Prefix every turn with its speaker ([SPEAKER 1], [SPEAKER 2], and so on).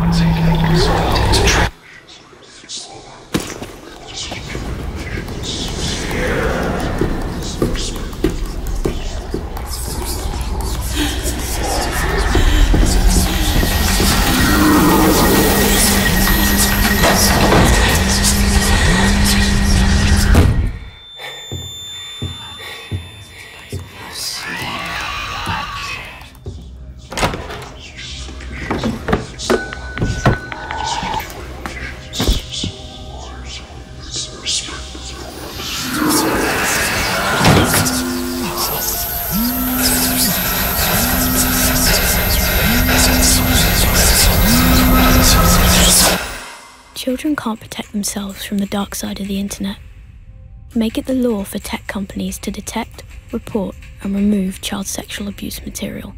[SPEAKER 1] Once again, resolved to trip. Children can't protect themselves from the dark side of the internet. Make it the law for tech companies to detect, report, and remove child sexual abuse material.